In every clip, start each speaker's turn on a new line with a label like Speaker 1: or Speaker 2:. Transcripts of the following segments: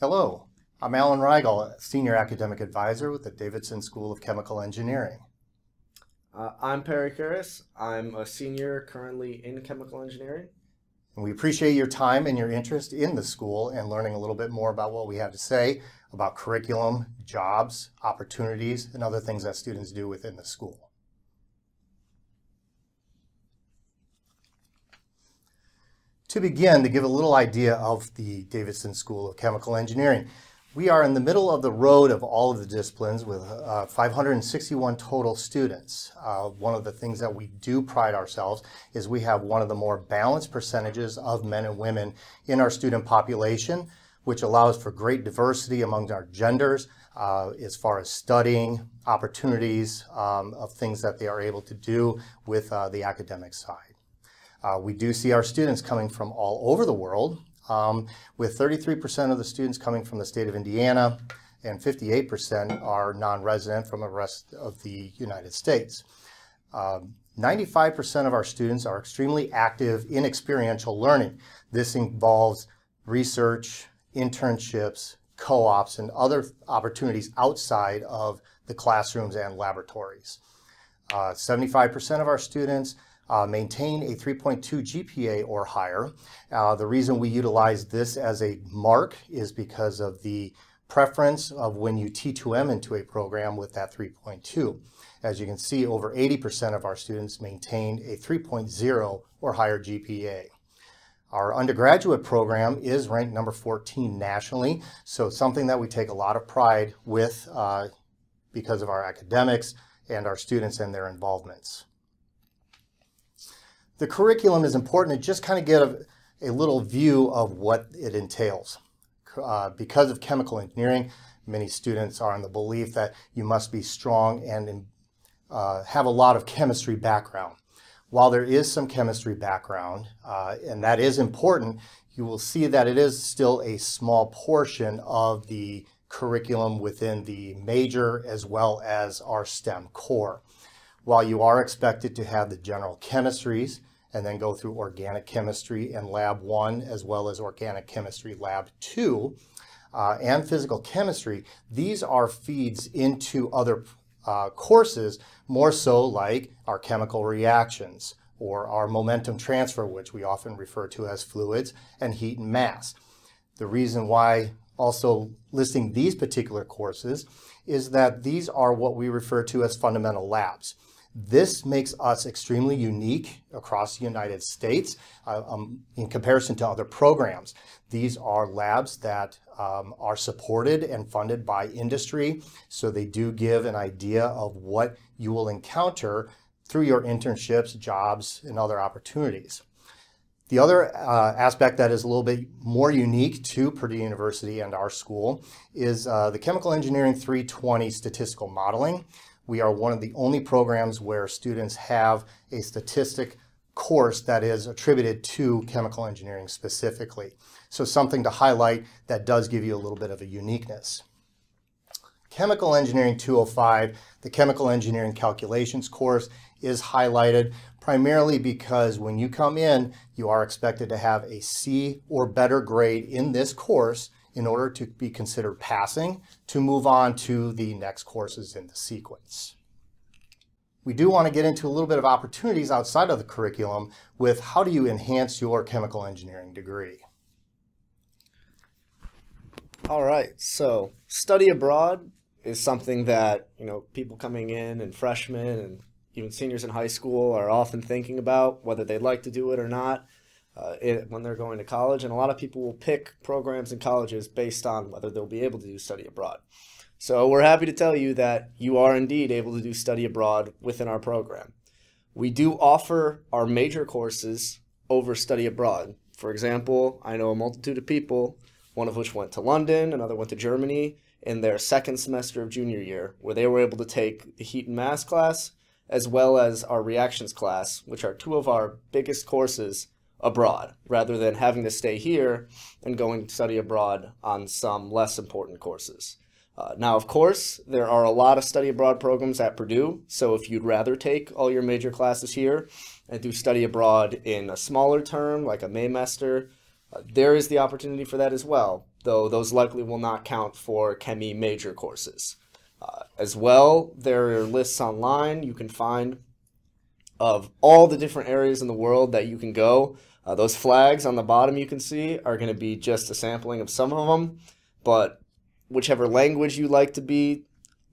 Speaker 1: Hello, I'm Alan Reigel, Senior Academic Advisor with the Davidson School of Chemical Engineering.
Speaker 2: Uh, I'm Perry Karras. I'm a senior currently in chemical engineering.
Speaker 1: And we appreciate your time and your interest in the school and learning a little bit more about what we have to say about curriculum, jobs, opportunities, and other things that students do within the school. To begin, to give a little idea of the Davidson School of Chemical Engineering, we are in the middle of the road of all of the disciplines with uh, 561 total students. Uh, one of the things that we do pride ourselves is we have one of the more balanced percentages of men and women in our student population, which allows for great diversity among our genders uh, as far as studying, opportunities um, of things that they are able to do with uh, the academic side. Uh, we do see our students coming from all over the world, um, with 33% of the students coming from the state of Indiana and 58% are non-resident from the rest of the United States. 95% um, of our students are extremely active in experiential learning. This involves research, internships, co-ops, and other opportunities outside of the classrooms and laboratories. 75% uh, of our students uh, maintain a 3.2 GPA or higher. Uh, the reason we utilize this as a mark is because of the preference of when you T2M into a program with that 3.2. As you can see, over 80% of our students maintain a 3.0 or higher GPA. Our undergraduate program is ranked number 14 nationally, so something that we take a lot of pride with uh, because of our academics and our students and their involvements the curriculum is important to just kind of get a, a little view of what it entails. Uh, because of chemical engineering, many students are in the belief that you must be strong and uh, have a lot of chemistry background. While there is some chemistry background, uh, and that is important, you will see that it is still a small portion of the curriculum within the major as well as our STEM core. While you are expected to have the general chemistries, and then go through organic chemistry in lab one as well as organic chemistry lab two uh, and physical chemistry. These are feeds into other uh, courses, more so like our chemical reactions or our momentum transfer, which we often refer to as fluids, and heat and mass. The reason why also listing these particular courses is that these are what we refer to as fundamental labs. This makes us extremely unique across the United States uh, um, in comparison to other programs. These are labs that um, are supported and funded by industry, so they do give an idea of what you will encounter through your internships, jobs, and other opportunities. The other uh, aspect that is a little bit more unique to Purdue University and our school is uh, the Chemical Engineering 320 statistical modeling. We are one of the only programs where students have a statistic course that is attributed to chemical engineering specifically. So something to highlight that does give you a little bit of a uniqueness. Chemical Engineering 205, the Chemical Engineering Calculations course is highlighted primarily because when you come in, you are expected to have a C or better grade in this course in order to be considered passing to move on to the next courses in the sequence. We do want to get into a little bit of opportunities outside of the curriculum with how do you enhance your chemical engineering degree.
Speaker 2: All right, so study abroad is something that you know people coming in and freshmen and even seniors in high school are often thinking about whether they'd like to do it or not uh, it, when they're going to college. And a lot of people will pick programs and colleges based on whether they'll be able to do study abroad. So we're happy to tell you that you are indeed able to do study abroad within our program. We do offer our major courses over study abroad. For example, I know a multitude of people, one of which went to London, another went to Germany in their second semester of junior year, where they were able to take the heat and mass class as well as our reactions class, which are two of our biggest courses abroad rather than having to stay here and going to study abroad on some less important courses. Uh, now, of course, there are a lot of study abroad programs at Purdue, so if you'd rather take all your major classes here and do study abroad in a smaller term, like a Maymester, Uh, there is the opportunity for that as well, though those likely will not count for ChemE major courses. Uh, as well, there are lists online you can find of all the different areas in the world that you can go. Uh, those flags on the bottom you can see are going to be just a sampling of some of them, but whichever language you'd like to be,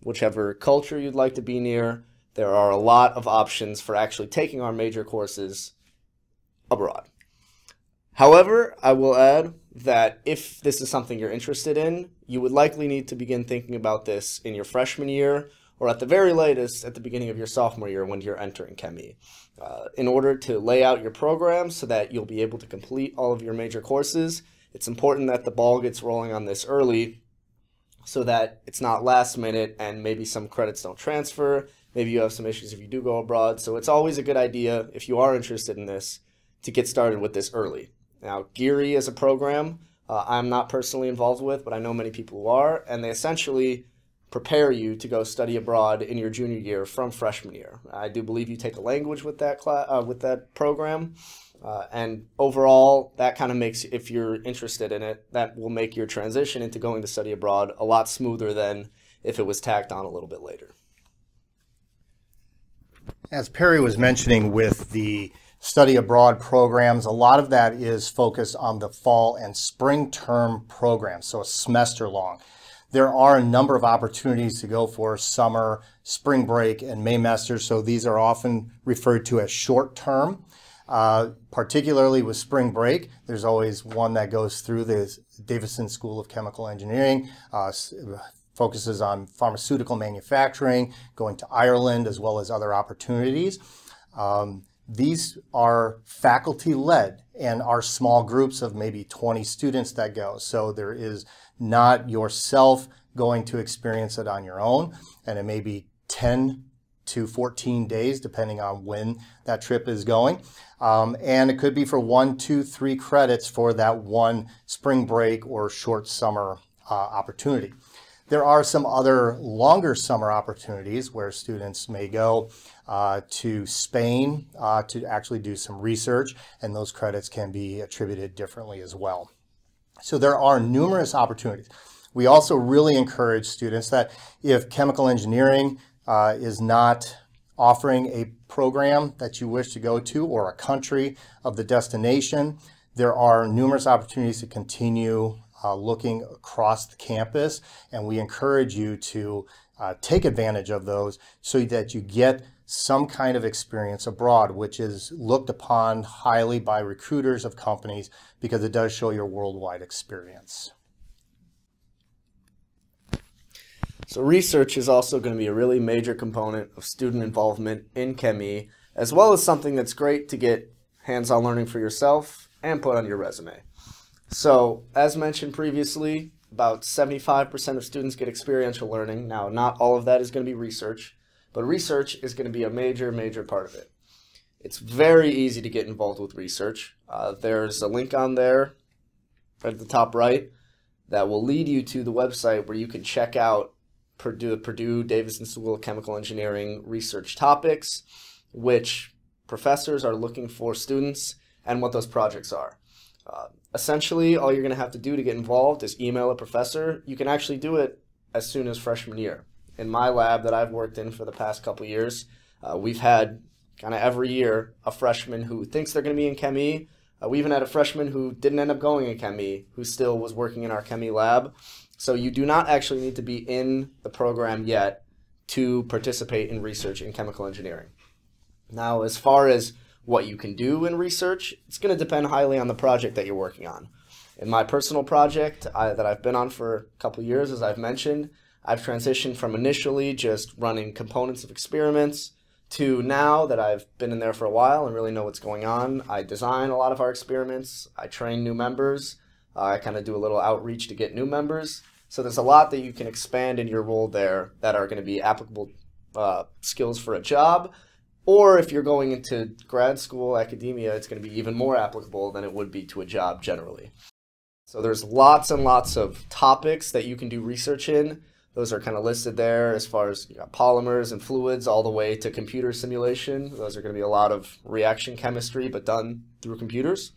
Speaker 2: whichever culture you'd like to be near, there are a lot of options for actually taking our major courses abroad. However, I will add that if this is something you're interested in, you would likely need to begin thinking about this in your freshman year or at the very latest at the beginning of your sophomore year when you're entering ChemE. Uh, in order to lay out your program so that you'll be able to complete all of your major courses, it's important that the ball gets rolling on this early so that it's not last minute and maybe some credits don't transfer. Maybe you have some issues if you do go abroad. So it's always a good idea, if you are interested in this, to get started with this early. Now, GEARE is a program uh, I'm not personally involved with, but I know many people who are, and they essentially prepare you to go study abroad in your junior year from freshman year. I do believe you take a language with that class, uh, with that program, uh, and overall, that kind of makes if you're interested in it, that will make your transition into going to study abroad a lot smoother than if it was tacked on a little bit later.
Speaker 1: As Perry was mentioning with the study abroad programs, a lot of that is focused on the fall and spring term programs, so a semester long. There are a number of opportunities to go for summer, spring break, and Maymester, so these are often referred to as short term. Uh, particularly with spring break, there's always one that goes through the Davidson School of Chemical Engineering, uh, focuses on pharmaceutical manufacturing, going to Ireland, as well as other opportunities. Um, these are faculty led and are small groups of maybe 20 students that go. So there is not yourself going to experience it on your own. And it may be 10 to 14 days, depending on when that trip is going. Um, and it could be for one, two, three credits for that one spring break or short summer uh, opportunity. There are some other longer summer opportunities where students may go uh, to Spain uh, to actually do some research, and those credits can be attributed differently as well. So there are numerous opportunities. We also really encourage students that if chemical engineering uh, is not offering a program that you wish to go to or a country of the destination, there are numerous opportunities to continue uh, looking across the campus, and we encourage you to uh, take advantage of those so that you get some kind of experience abroad, which is looked upon highly by recruiters of companies because it does show your worldwide experience.
Speaker 2: So research is also going to be a really major component of student involvement in ChemE, as well as something that's great to get hands-on learning for yourself and put on your resume. So, as mentioned previously, about 75% of students get experiential learning. Now, not all of that is going to be research. But research is going to be a major, major part of it. It's very easy to get involved with research. Uh, there's a link on there at the top right that will lead you to the website where you can check out Purdue, Purdue Davidson School of Chemical Engineering research topics, which professors are looking for students, and what those projects are. Uh, essentially, all you're going to have to do to get involved is email a professor. You can actually do it as soon as freshman year in my lab that I've worked in for the past couple years, uh, we've had kind of every year a freshman who thinks they're going to be in ChemE. Uh, we even had a freshman who didn't end up going in ChemE, who still was working in our ChemE lab. So you do not actually need to be in the program yet to participate in research in chemical engineering. Now, as far as what you can do in research, it's going to depend highly on the project that you're working on. In my personal project I, that I've been on for a couple years, as I've mentioned, I've transitioned from initially just running components of experiments to now that I've been in there for a while and really know what's going on. I design a lot of our experiments. I train new members. Uh, I kind of do a little outreach to get new members. So there's a lot that you can expand in your role there that are going to be applicable uh, skills for a job. Or if you're going into grad school, academia, it's going to be even more applicable than it would be to a job generally. So there's lots and lots of topics that you can do research in. Those are kind of listed there as far as you know, polymers and fluids all the way to computer simulation. Those are going to be a lot of reaction chemistry, but done through computers.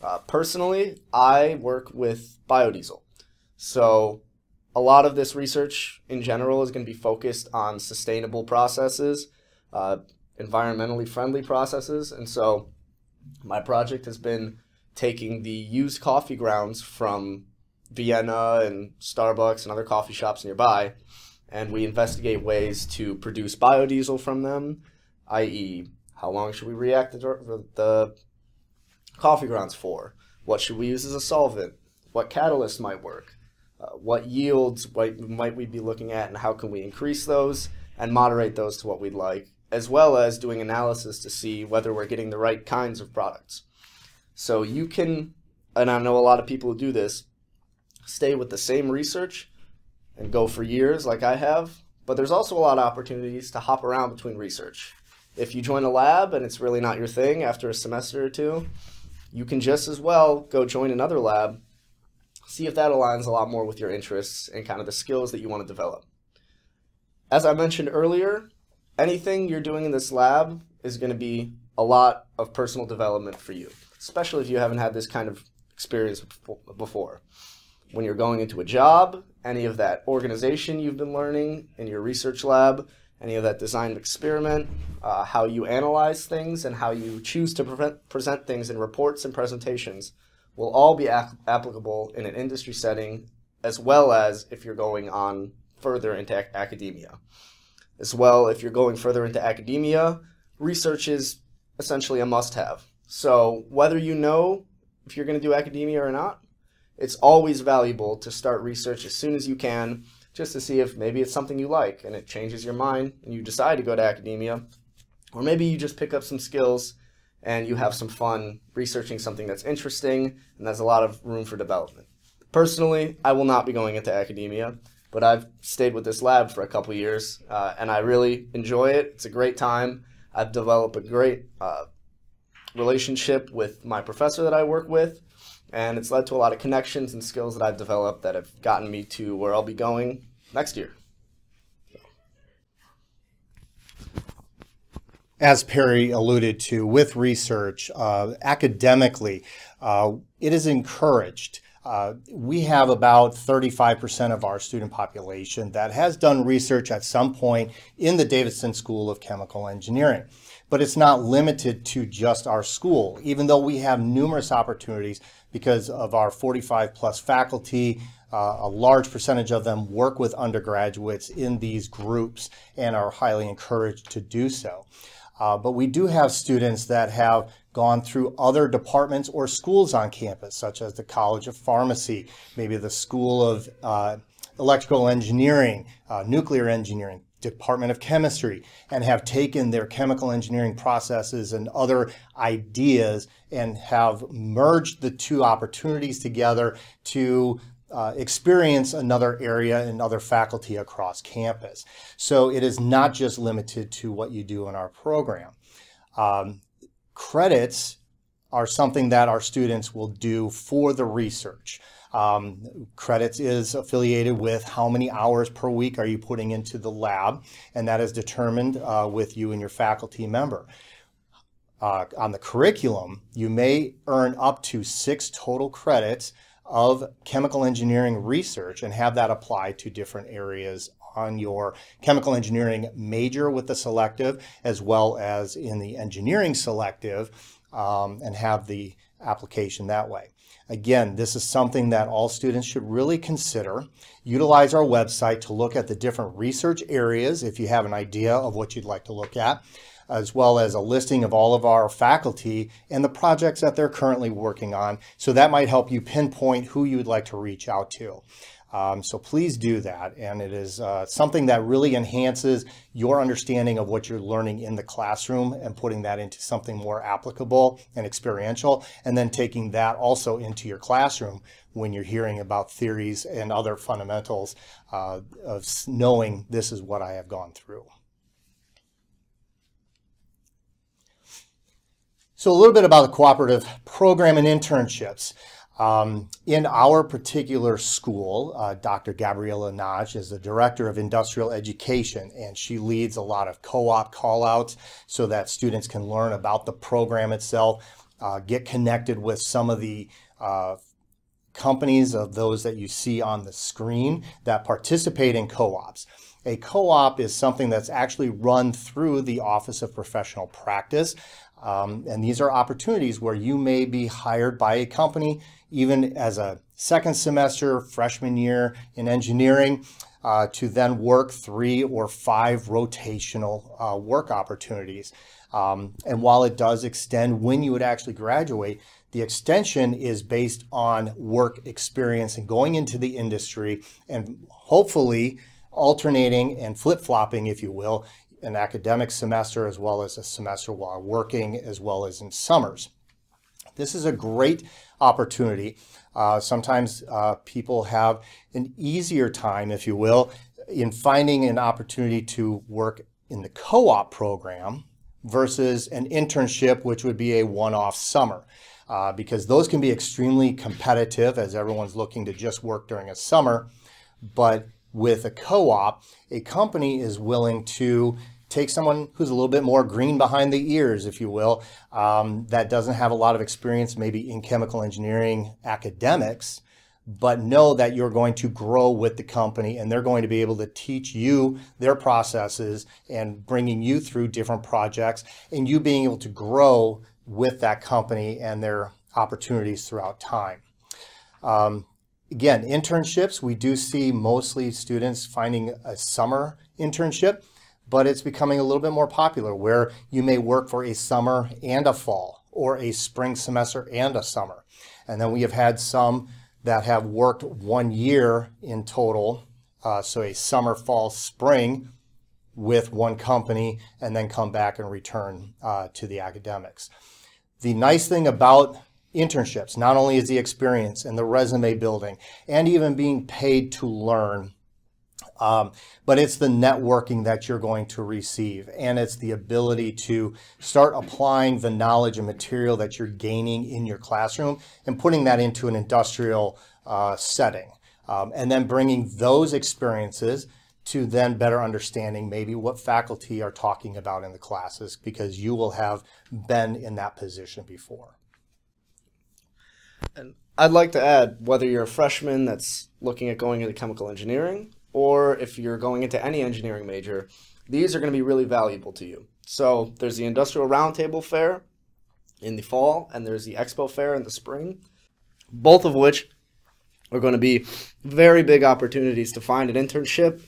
Speaker 2: Uh, personally, I work with biodiesel. So a lot of this research in general is going to be focused on sustainable processes, uh, environmentally friendly processes. And so my project has been taking the used coffee grounds from Vienna and Starbucks and other coffee shops nearby, and we investigate ways to produce biodiesel from them, i.e., how long should we react the, the coffee grounds for? What should we use as a solvent? What catalyst might work? Uh, what yields might, might we be looking at, and how can we increase those and moderate those to what we'd like, as well as doing analysis to see whether we're getting the right kinds of products. So you can, and I know a lot of people who do this, stay with the same research and go for years like I have, but there's also a lot of opportunities to hop around between research. If you join a lab and it's really not your thing after a semester or two, you can just as well go join another lab, see if that aligns a lot more with your interests and kind of the skills that you want to develop. As I mentioned earlier, anything you're doing in this lab is going to be a lot of personal development for you, especially if you haven't had this kind of experience before when you're going into a job, any of that organization you've been learning in your research lab, any of that design of experiment, uh, how you analyze things, and how you choose to pre present things in reports and presentations will all be applicable in an industry setting, as well as if you're going on further into ac academia. As well, if you're going further into academia, research is essentially a must have. So, whether you know if you're going to do academia or not, it's always valuable to start research as soon as you can just to see if maybe it's something you like and it changes your mind and you decide to go to academia. Or maybe you just pick up some skills and you have some fun researching something that's interesting and there's a lot of room for development. Personally, I will not be going into academia, but I've stayed with this lab for a couple years uh, and I really enjoy it. It's a great time. I've developed a great uh, relationship with my professor that I work with and it's led to a lot of connections and skills that I've developed that have gotten me to where I'll be going next year.
Speaker 1: As Perry alluded to, with research, uh, academically, uh, it is encouraged. Uh, we have about 35% of our student population that has done research at some point in the Davidson School of Chemical Engineering but it's not limited to just our school, even though we have numerous opportunities because of our 45 plus faculty. Uh, a large percentage of them work with undergraduates in these groups and are highly encouraged to do so. Uh, but we do have students that have gone through other departments or schools on campus, such as the College of Pharmacy, maybe the School of uh, Electrical Engineering, uh, Nuclear Engineering, Department of Chemistry and have taken their chemical engineering processes and other ideas and have merged the two opportunities together to uh, experience another area and other faculty across campus. So it is not just limited to what you do in our program. Um, credits are something that our students will do for the research. Um, credits is affiliated with how many hours per week are you putting into the lab, and that is determined uh, with you and your faculty member. Uh, on the curriculum, you may earn up to six total credits of chemical engineering research and have that apply to different areas on your chemical engineering major with the selective as well as in the engineering selective um, and have the application that way. Again, this is something that all students should really consider. Utilize our website to look at the different research areas if you have an idea of what you'd like to look at, as well as a listing of all of our faculty and the projects that they're currently working on. So that might help you pinpoint who you would like to reach out to. Um, so please do that. And it is uh, something that really enhances your understanding of what you're learning in the classroom and putting that into something more applicable and experiential, and then taking that also into your classroom when you're hearing about theories and other fundamentals uh, of knowing this is what I have gone through. So a little bit about the cooperative program and internships. Um, in our particular school, uh, Dr. Gabriela Naj is the Director of Industrial Education, and she leads a lot of co-op callouts so that students can learn about the program itself. uh, get connected with some of the uh, companies of those that you see on the screen that participate in co-ops. A co-op is something that's actually run through the Office of Professional Practice. Um, and these are opportunities where you may be hired by a company, even as a second semester, freshman year in engineering, uh, to then work three or five rotational uh, work opportunities. Um, and while it does extend when you would actually graduate, the extension is based on work experience and going into the industry and hopefully alternating and flip flopping, if you will, an academic semester as well as a semester while working as well as in summers. This is a great opportunity. Uh, sometimes uh, people have an easier time, if you will, in finding an opportunity to work in the co-op program versus an internship, which would be a one-off summer uh, because those can be extremely competitive as everyone's looking to just work during a summer. But with a co-op, a company is willing to take someone who's a little bit more green behind the ears, if you will, um, that doesn't have a lot of experience maybe in chemical engineering academics, but know that you're going to grow with the company and they're going to be able to teach you their processes and bringing you through different projects and you being able to grow with that company and their opportunities throughout time. Um, again, internships, we do see mostly students finding a summer internship, but it's becoming a little bit more popular where you may work for a summer and a fall or a spring semester and a summer. And then we have had some that have worked one year in total, uh, so a summer, fall, spring with one company and then come back and return uh, to the academics. The nice thing about internships, not only is the experience and the resume building and even being paid to learn, um, but it's the networking that you're going to receive and it's the ability to start applying the knowledge and material that you're gaining in your classroom and putting that into an industrial uh, setting. Um, and then bringing those experiences to then better understanding maybe what faculty are talking about in the classes because you will have been in that position before.
Speaker 2: And I'd like to add whether you're a freshman that's looking at going into chemical engineering or if you're going into any engineering major, these are going to be really valuable to you. So there's the Industrial Roundtable Fair in the fall and there's the Expo Fair in the spring, both of which are going to be very big opportunities to find an internship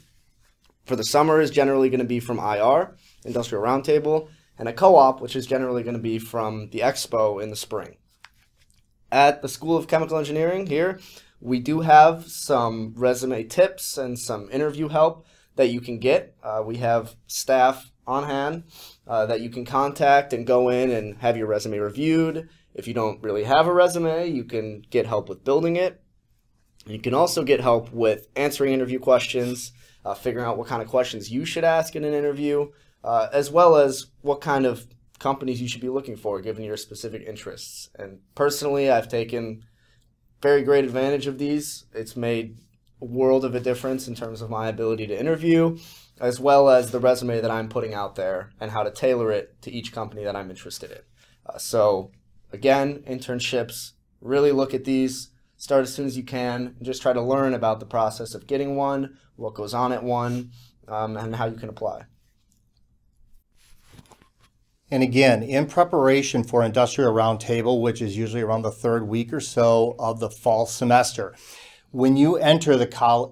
Speaker 2: for the summer is generally going to be from IR, Industrial Roundtable, and a co-op, which is generally going to be from the Expo in the spring. At the School of Chemical Engineering here, we do have some resume tips and some interview help that you can get. Uh, we have staff on hand uh, that you can contact and go in and have your resume reviewed. If you don't really have a resume, you can get help with building it. You can also get help with answering interview questions, uh, figuring out what kind of questions you should ask in an interview, uh, as well as what kind of companies you should be looking for given your specific interests. And personally, I've taken very great advantage of these. It's made a world of a difference in terms of my ability to interview, as well as the resume that I'm putting out there and how to tailor it to each company that I'm interested in. Uh, so, again, internships, really look at these start as soon as you can and just try to learn about the process of getting one, what goes on at one, um, and how you can apply.
Speaker 1: And again, in preparation for Industrial Roundtable, which is usually around the third week or so of the fall semester, when you enter the,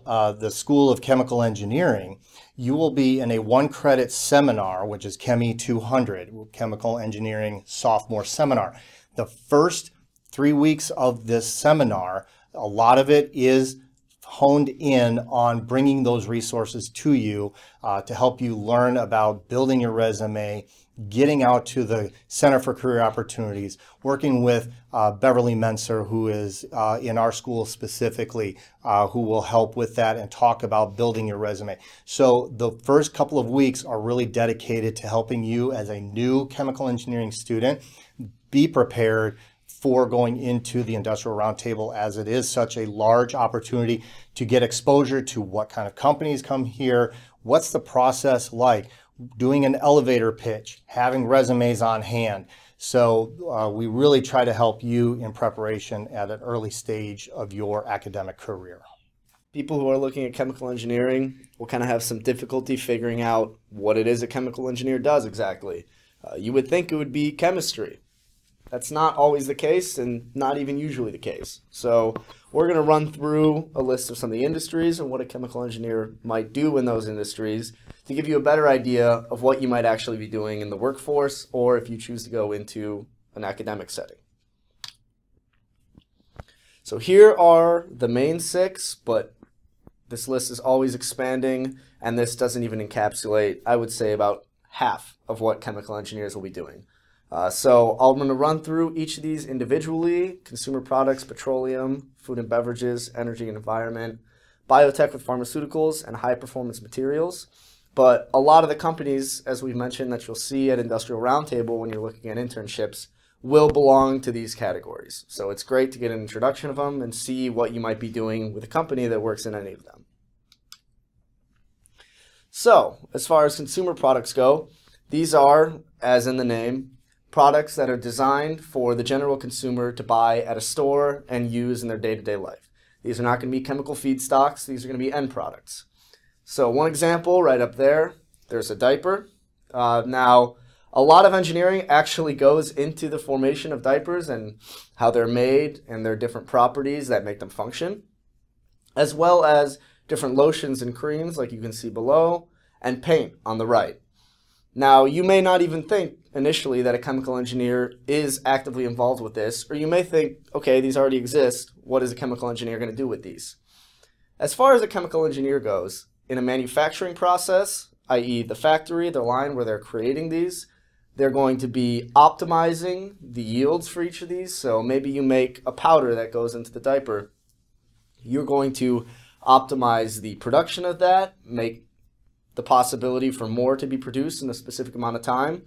Speaker 1: uh, the School of Chemical Engineering, you will be in a one credit seminar, which is ChemE 200, Chemical Engineering Sophomore Seminar. The first three weeks of this seminar, a lot of it is honed in on bringing those resources to you uh, to help you learn about building your resume, getting out to the Center for Career Opportunities, working with uh, Beverly Menser, who is uh, in our school specifically, uh, who will help with that and talk about building your resume. So the first couple of weeks are really dedicated to helping you as a new chemical engineering student be prepared for going into the industrial roundtable as it is such a large opportunity to get exposure to what kind of companies come here, what's the process like, doing an elevator pitch, having resumes on hand, So uh, we really try to help you in preparation at an early stage of your academic career.
Speaker 2: People who are looking at chemical engineering will kind of have some difficulty figuring out what it is a chemical engineer does exactly. Uh, you would think it would be chemistry. That's not always the case and not even usually the case. So we're going to run through a list of some of the industries and what a chemical engineer might do in those industries to give you a better idea of what you might actually be doing in the workforce or if you choose to go into an academic setting. So here are the main six, but this list is always expanding and this doesn't even encapsulate, I would say, about half of what chemical engineers will be doing. Uh, so I'm going to run through each of these individually, consumer products, petroleum, food and beverages, energy and environment, biotech with pharmaceuticals, and high performance materials. But a lot of the companies, as we've mentioned, that you'll see at Industrial Roundtable when you're looking at internships, will belong to these categories. So it's great to get an introduction of them and see what you might be doing with a company that works in any of them. So, as far as consumer products go, these are, as in the name, products that are designed for the general consumer to buy at a store and use in their day-to-day life. These are not going to be chemical feedstocks. These are going to be end products. So one example right up there, there's a diaper. Uh, now, a lot of engineering actually goes into the formation of diapers and how they're made and their different properties that make them function, as well as different lotions and creams like you can see below, and paint on the right. Now, you may not even think initially that a chemical engineer is actively involved with this, or you may think, okay, these already exist. What is a chemical engineer going to do with these? As far as a chemical engineer goes, in a manufacturing process, i.e., the factory, the line where they're creating these, they're going to be optimizing the yields for each of these. So maybe you make a powder that goes into the diaper. You're going to optimize the production of that, make the possibility for more to be produced in a specific amount of time,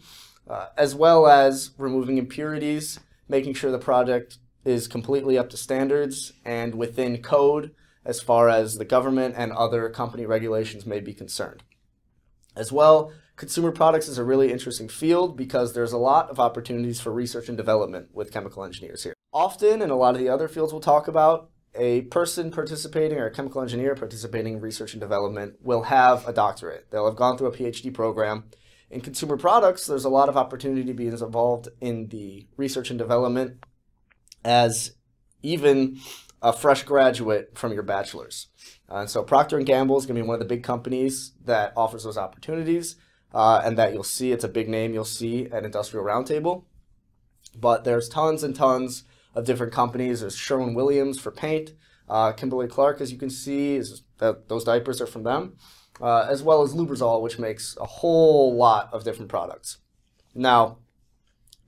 Speaker 2: uh, as well as removing impurities, making sure the project is completely up to standards and within code as far as the government and other company regulations may be concerned. As well, consumer products is a really interesting field because there's a lot of opportunities for research and development with chemical engineers here. Often, in a lot of the other fields we'll talk about, a person participating or a chemical engineer participating in research and development will have a doctorate. They'll have gone through a PhD program. In consumer products, there's a lot of opportunity to be involved in the research and development as even a fresh graduate from your bachelor's. Uh, and so Procter & Gamble is going to be one of the big companies that offers those opportunities uh, and that you'll see. It's a big name you'll see at Industrial Roundtable. But there's tons and tons of different companies. There's Sherwin-Williams for paint. Uh, Kimberly-Clark, as you can see, is that those diapers are from them, uh, as well as Lubrizol, which makes a whole lot of different products. Now,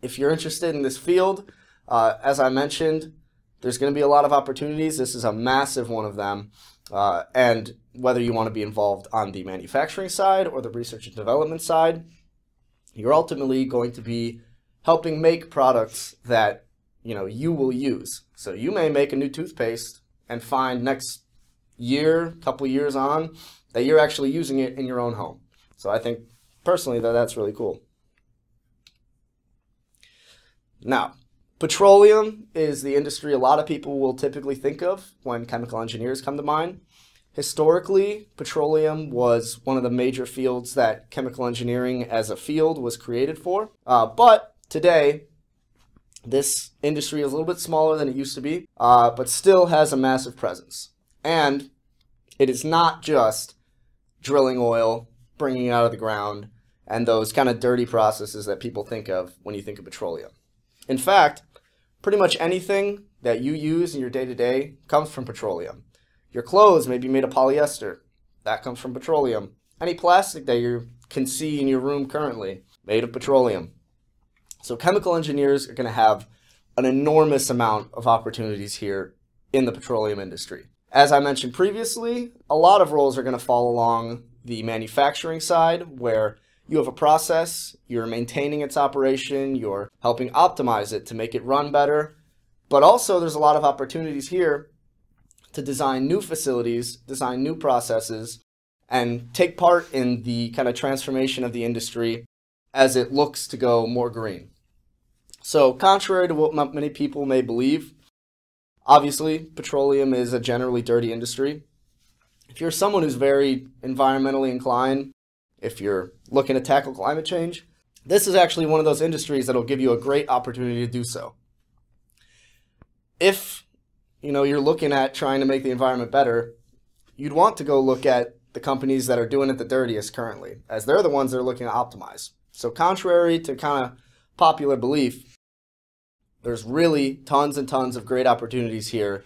Speaker 2: if you're interested in this field, uh, as I mentioned, there's going to be a lot of opportunities. This is a massive one of them. Uh, and whether you want to be involved on the manufacturing side or the research and development side, you're ultimately going to be helping make products that you know you will use. So you may make a new toothpaste and find next year, couple years on, that you're actually using it in your own home. So I think personally that that's really cool. Now, Petroleum is the industry a lot of people will typically think of when chemical engineers come to mind. Historically, petroleum was one of the major fields that chemical engineering as a field was created for. Uh, but today, this industry is a little bit smaller than it used to be, uh, but still has a massive presence. And it is not just drilling oil, bringing it out of the ground, and those kind of dirty processes that people think of when you think of petroleum. In fact, pretty much anything that you use in your day to day comes from petroleum. Your clothes may be made of polyester. That comes from petroleum. Any plastic that you can see in your room currently, made of petroleum. So chemical engineers are going to have an enormous amount of opportunities here in the petroleum industry. As I mentioned previously, a lot of roles are going to fall along the manufacturing side where you have a process, you're maintaining its operation, you're helping optimize it to make it run better. But also, there's a lot of opportunities here to design new facilities, design new processes, and take part in the kind of transformation of the industry as it looks to go more green. So, contrary to what many people may believe, obviously, petroleum is a generally dirty industry. If you're someone who's very environmentally inclined, if you're looking to tackle climate change, this is actually one of those industries that'll give you a great opportunity to do so. If you know you're looking at trying to make the environment better, you'd want to go look at the companies that are doing it the dirtiest currently, as they're the ones that are looking to optimize. So contrary to kind of popular belief, there's really tons and tons of great opportunities here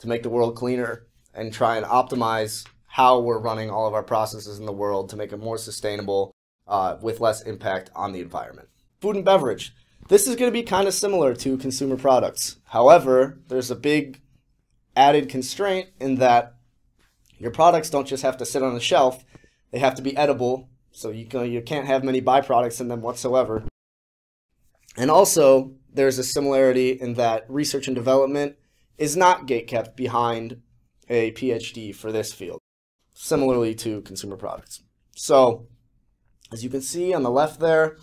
Speaker 2: to make the world cleaner and try and optimize how we're running all of our processes in the world to make it more sustainable uh, with less impact on the environment. Food and beverage. This is going to be kind of similar to consumer products. However, there's a big added constraint in that your products don't just have to sit on the shelf, they have to be edible. So you, can, you can't have many byproducts in them whatsoever. And also, there's a similarity in that research and development is not gatekept behind a PhD for this field, similarly to consumer products. So, as you can see on the left there,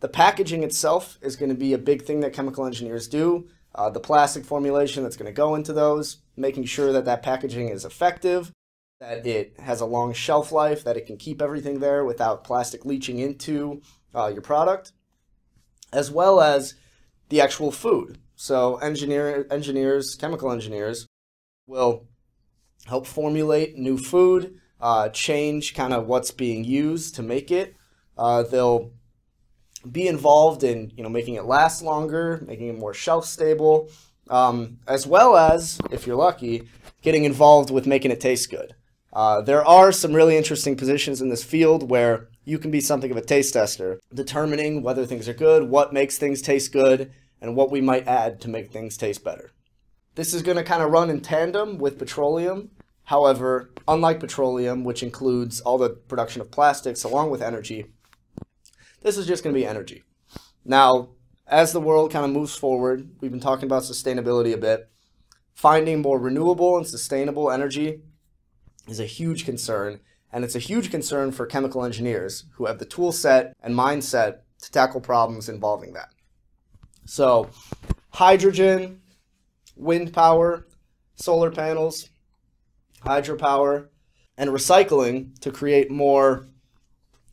Speaker 2: the packaging itself is going to be a big thing that chemical engineers do. Uh, the plastic formulation that's going to go into those, making sure that that packaging is effective, that it has a long shelf life, that it can keep everything there without plastic leaching into uh, your product, as well as the actual food. So engineer, engineers, chemical engineers, will help formulate new food, uh, change kind of what's being used to make it. Uh, they'll be involved in you know making it last longer, making it more shelf stable, um, as well as, if you're lucky, getting involved with making it taste good. Uh, there are some really interesting positions in this field where you can be something of a taste tester, determining whether things are good, what makes things taste good, and what we might add to make things taste better. This is going to kind of run in tandem with petroleum. However, unlike petroleum, which includes all the production of plastics along with energy, this is just going to be energy. Now, as the world kind of moves forward, we've been talking about sustainability a bit. Finding more renewable and sustainable energy is a huge concern, and it's a huge concern for chemical engineers who have the tool set and mindset to tackle problems involving that. So, hydrogen, wind power, solar panels, hydropower, and recycling to create more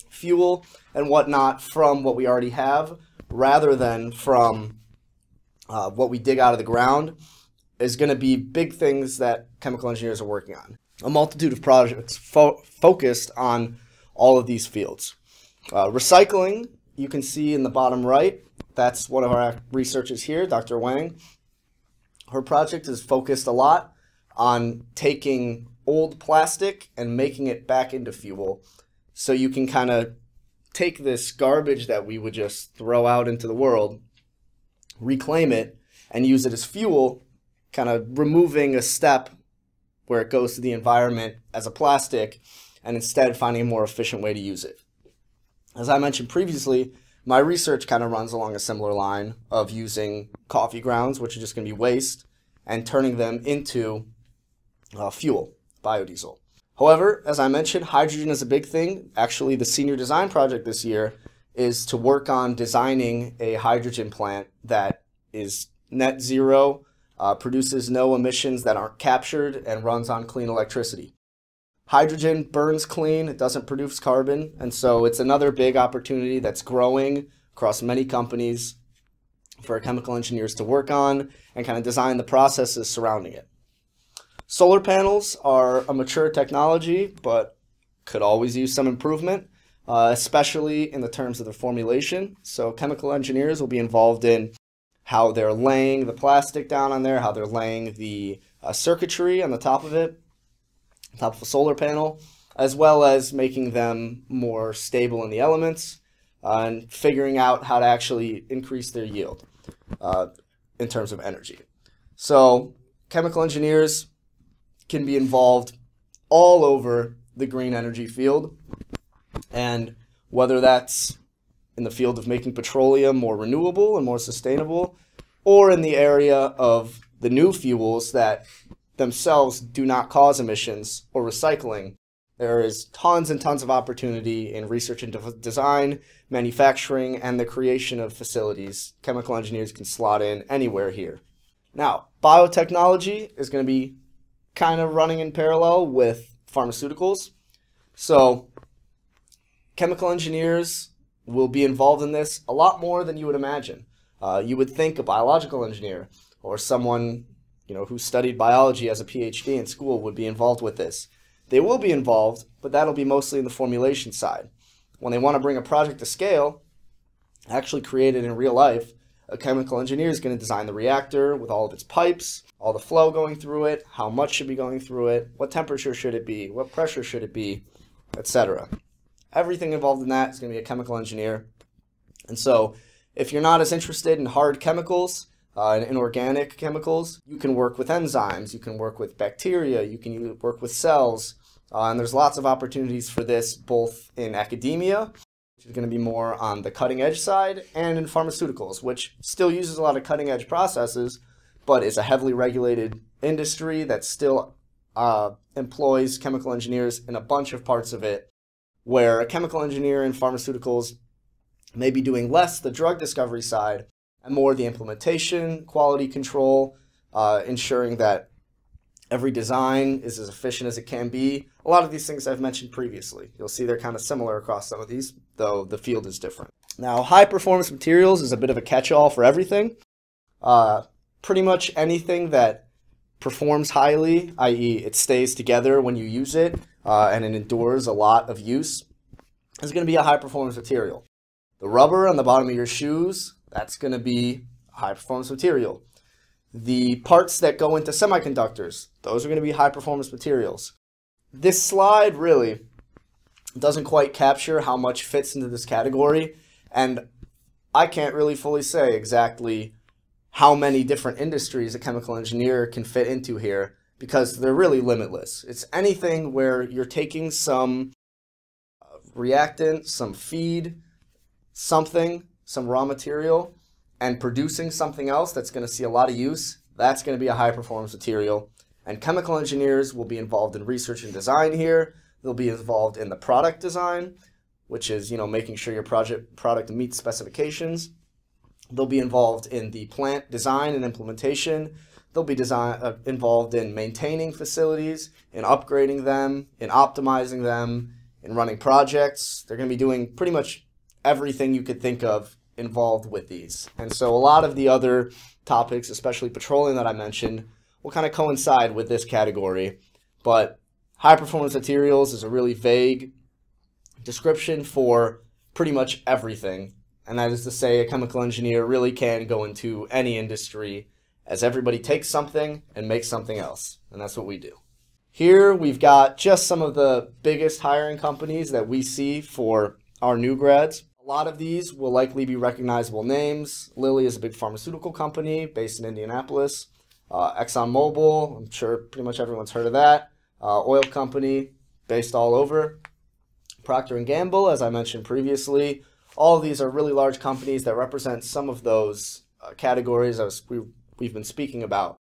Speaker 2: fuel and whatnot from what we already have rather than from uh, what we dig out of the ground is going to be big things that chemical engineers are working on. A multitude of projects fo- focused on all of these fields. Uh, recycling, you can see in the bottom right, that's one of our researchers here, Dr. Wang. Her project is focused a lot on taking old plastic and making it back into fuel so you can kind of take this garbage that we would just throw out into the world, reclaim it, and use it as fuel, kind of removing a step where it goes to the environment as a plastic, and instead finding a more efficient way to use it. As I mentioned previously, my research kind of runs along a similar line of using coffee grounds, which are just going to be waste, and turning them into uh, fuel, biodiesel. However, as I mentioned, hydrogen is a big thing. Actually, the senior design project this year is to work on designing a hydrogen plant that is net zero, uh, produces no emissions that aren't captured, and runs on clean electricity. Hydrogen burns clean, it doesn't produce carbon, and so it's another big opportunity that's growing across many companies for chemical engineers to work on and kind of design the processes surrounding it. Solar panels are a mature technology, but could always use some improvement, uh, especially in the terms of the formulation. So chemical engineers will be involved in how they're laying the plastic down on there, how they're laying the uh, circuitry on the top of it, top of a solar panel, as well as making them more stable in the elements uh, and figuring out how to actually increase their yield uh, in terms of energy. So chemical engineers can be involved all over the green energy field. And whether that's in the field of making petroleum more renewable and more sustainable, or in the area of the new fuels that themselves do not cause emissions or recycling, there is tons and tons of opportunity in research and de- design, manufacturing, and the creation of facilities. Chemical engineers can slot in anywhere here. Now, biotechnology is going to be kind of running in parallel with pharmaceuticals. So, chemical engineers will be involved in this a lot more than you would imagine. Uh, you would think a biological engineer or someone you know who studied biology as a PhD in school would be involved with this. They will be involved, but that'll be mostly in the formulation side. When they want to bring a project to scale, actually create it in real life, a chemical engineer is going to design the reactor with all of its pipes, all the flow going through it, how much should be going through it, what temperature should it be, what pressure should it be, etc. Everything involved in that is going to be a chemical engineer. And so, if you're not as interested in hard chemicals, uh, and inorganic chemicals, you can work with enzymes, you can work with bacteria, you can work with cells, uh, and there's lots of opportunities for this both in academia, which is going to be more on the cutting edge side, and in pharmaceuticals, which still uses a lot of cutting edge processes, but is a heavily regulated industry that still uh, employs chemical engineers in a bunch of parts of it, where a chemical engineer in pharmaceuticals may be doing less the drug discovery side and more the implementation, quality control, uh, ensuring that Every design is as efficient as it can be. A lot of these things I've mentioned previously. You'll see they're kind of similar across some of these, though the field is different. Now, high performance materials is a bit of a catch all for everything. Uh, pretty much anything that performs highly, i.e., it stays together when you use it uh, and it endures a lot of use, is going to be a high performance material. The rubber on the bottom of your shoes, that's going to be high performance material. The parts that go into semiconductors, those are going to be high performance materials. This slide really doesn't quite capture how much fits into this category, and I can't really fully say exactly how many different industries a chemical engineer can fit into here because they're really limitless. It's anything where you're taking some reactant, some feed, something, some raw material, and producing something else that's going to see a lot of use, that's going to be a high performance material. And chemical engineers will be involved in research and design here. They'll be involved in the product design, which is, you know, making sure your project product meets specifications. They'll be involved in the plant design and implementation. They'll be design, uh, involved in maintaining facilities, in upgrading them, in optimizing them, in running projects. They're going to be doing pretty much everything you could think of involved with these. And so a lot of the other topics, especially petroleum that I mentioned, will kind of coincide with this category. But high performance materials is a really vague description for pretty much everything. And that is to say, a chemical engineer really can go into any industry as everybody takes something and makes something else. And that's what we do. Here we've got just some of the biggest hiring companies that we see for our new grads. Lot of these will likely be recognizable names. Lilly is a big pharmaceutical company based in Indianapolis. Uh, ExxonMobil, I'm sure pretty much everyone's heard of that. Uh, oil company based all over. Procter & Gamble, as I mentioned previously. All of these are really large companies that represent some of those uh, categories as we, we've been speaking about.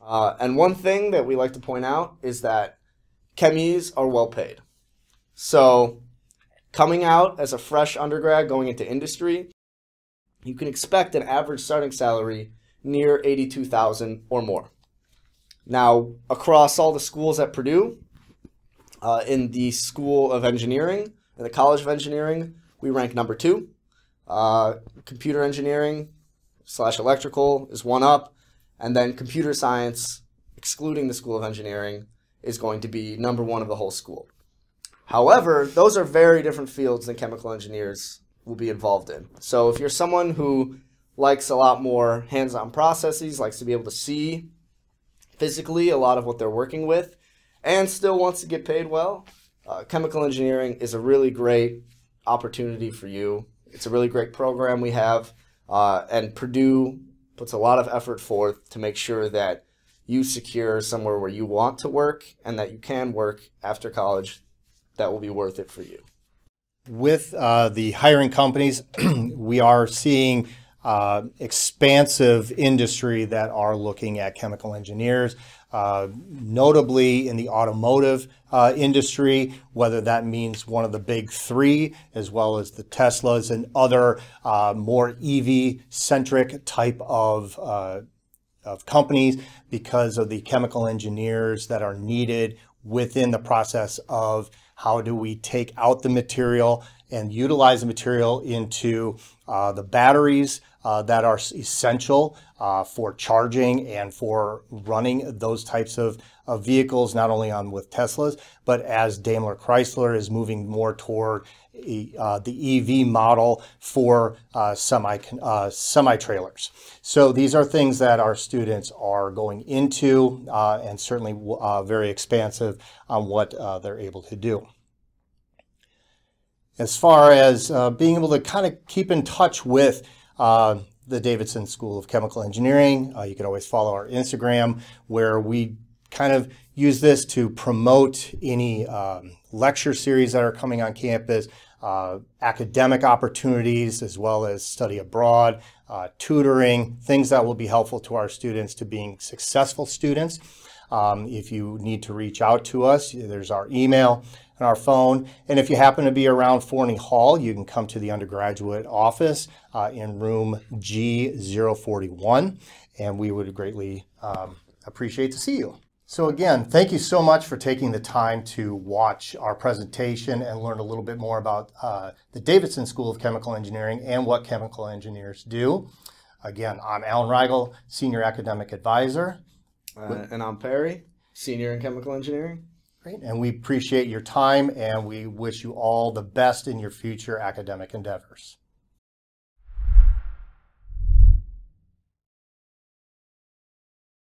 Speaker 2: Uh, and one thing that we like to point out is that ChemEs are well paid. So Coming out as a fresh undergrad going into industry, you can expect an average starting salary near 82,000 or more. Now, across all the schools at Purdue, uh, in the School of Engineering, in the College of Engineering, we rank number two. Uh, computer engineering slash electrical is one up, and then computer science, excluding the School of Engineering, is going to be number one of the whole school. However, those are very different fields than chemical engineers will be involved in. So if you're someone who likes a lot more hands-on processes, likes to be able to see physically a lot of what they're working with, and still wants to get paid well, uh, chemical engineering is a really great opportunity for you. It's a really great program we have, uh, and Purdue puts a lot of effort forth to make sure that you secure somewhere where you want to work and that you can work after college that will be worth it for you.
Speaker 1: With uh, the hiring companies, we are seeing uh, expansive industry that are looking at chemical engineers. uh, notably in the automotive uh, industry, whether that means one of the big three, as well as the Teslas and other uh, more EV centric type of uh, of companies because of the chemical engineers that are needed within the process of how do we take out the material and utilize the material into uh, the batteries uh, that are essential uh, for charging and for running those types of, of, vehicles, not only on with Teslas, but as Daimler Chrysler is moving more toward uh, the EV model for uh, semi uh, semi trailers. So these are things that our students are going into, uh, and certainly uh, very expansive on what uh, they're able to do. As far as being able to kind of keep in touch with the Davidson School of Chemical Engineering, you can always follow our Instagram where we kind of use this to promote any um, lecture series that are coming on campus, uh, academic opportunities as well as study abroad, uh, tutoring, things that will be helpful to our students to being successful students. Um, if you need to reach out to us, there's our email and our phone. And if you happen to be around Forney Hall, you can come to the undergraduate office uh, in room G041, and we would greatly um, appreciate to see you. So again, thank you so much for taking the time to watch our presentation and learn a little bit more about uh, the Davidson School of Chemical Engineering and what chemical engineers do. Again, I'm Alan Reigel, Senior Academic Advisor.
Speaker 2: Uh, and I'm Perry, Senior in Chemical Engineering.
Speaker 1: Great, and we appreciate your time and we wish you all the best in your future academic endeavors.